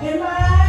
Goodbye.